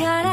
から